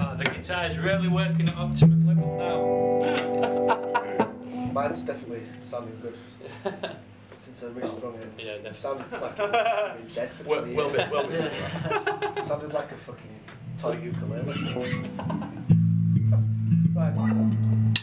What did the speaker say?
Oh, the guitar's really working at optimum level now. Mine's definitely sounding good. Since I restrung it. Yeah, definitely. sounded like I've been dead for 20 Well, well, years. Well, well, sounded like a fucking toy ukulele. right.